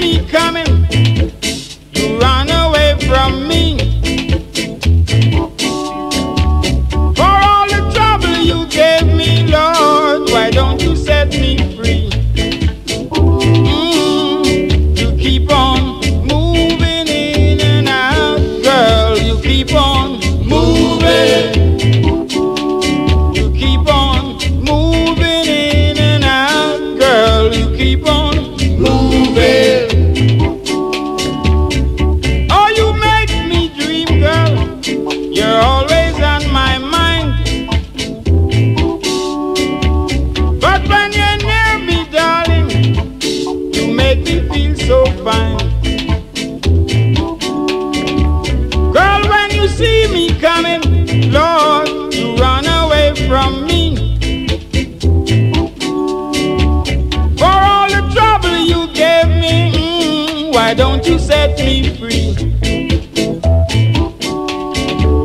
me coming. Why don't you set me free?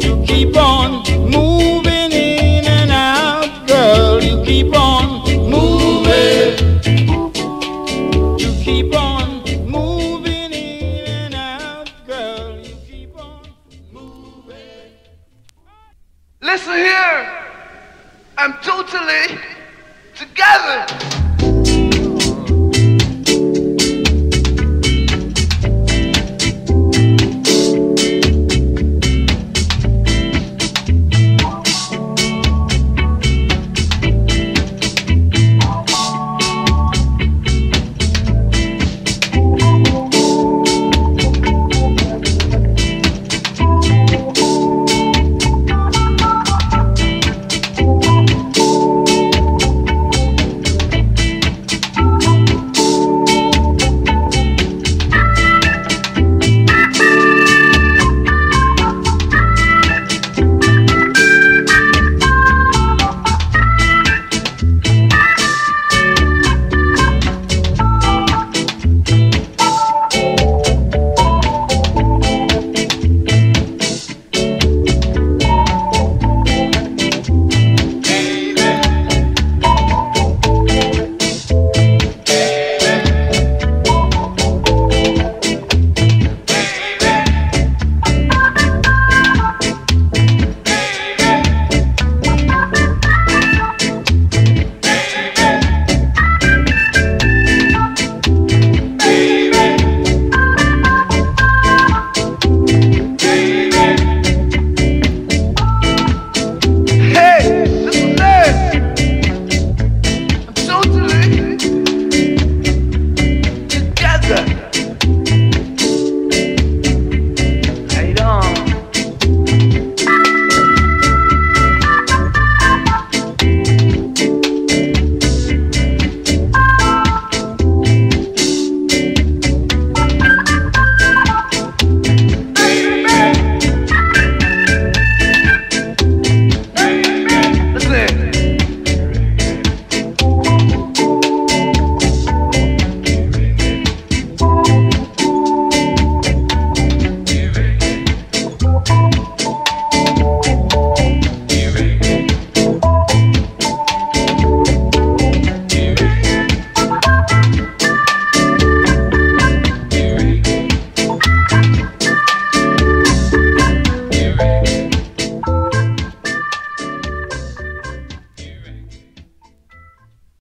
You keep on moving in and out, girl. You keep on moving. You keep on moving in and out, girl. You keep on moving. Listen here. I'm totally together.